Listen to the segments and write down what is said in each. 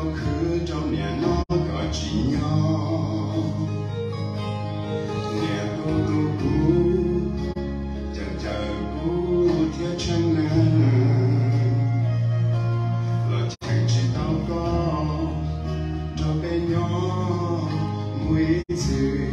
chỉ tao trong nhà nó có chỉ nhau nhà tôi tôi cú chẳng chờ cú thiết chân lo chạy chỉ tao có cho bên nhỏ mũi gì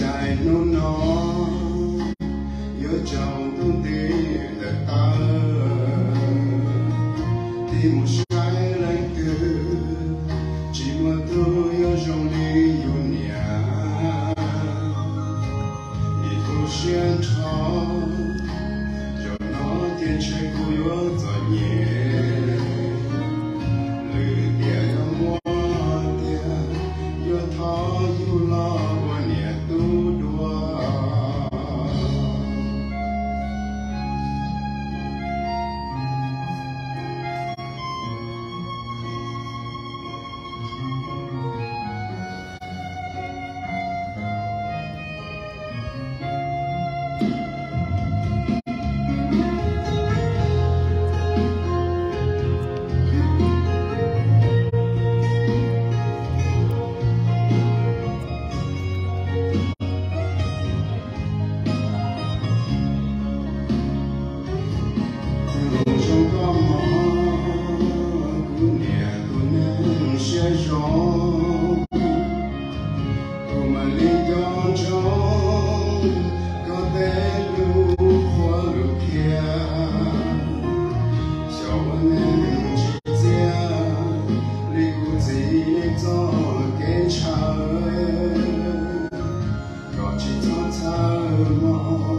trai nó nó Yo chồng tôi tí để ta Thì một trái lạnh tư Chỉ mà tôi yêu chồng đi yêu nhà. Đi tôi xuyên thó Cho nó tiền chạy của yêu giỏi nhẹ. Oh.